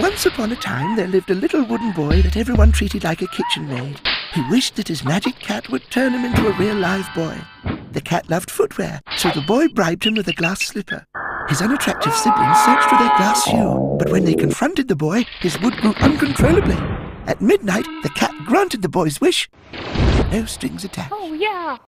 Once upon a time there lived a little wooden boy that everyone treated like a kitchen maid. He wished that his magic cat would turn him into a real live boy. The cat loved footwear, so the boy bribed him with a glass slipper. His unattractive siblings searched for their glass shoe, but when they confronted the boy, his wood grew uncontrollably. At midnight, the cat granted the boy's wish. No strings attached. Oh, yeah.